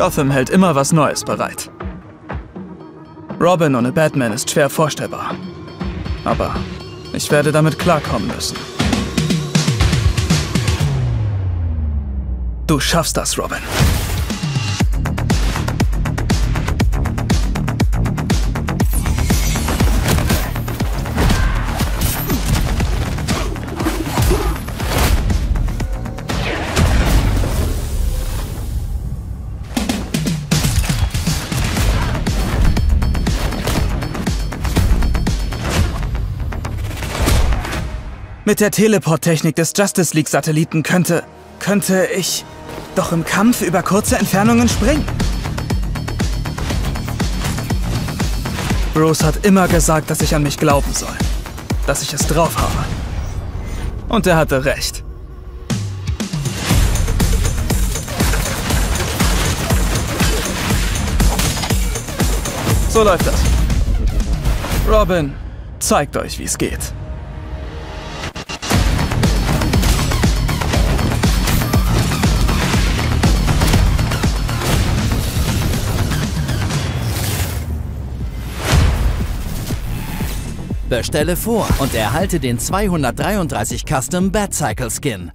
Gotham hält immer was Neues bereit. Robin ohne Batman ist schwer vorstellbar. Aber ich werde damit klarkommen müssen. Du schaffst das, Robin. Mit der Teleport-Technik des Justice League-Satelliten könnte... könnte ich doch im Kampf über kurze Entfernungen springen. Bruce hat immer gesagt, dass ich an mich glauben soll. Dass ich es drauf habe. Und er hatte recht. So läuft das. Robin, zeigt euch, wie es geht. Bestelle vor und erhalte den 233 Custom Batcycle Skin.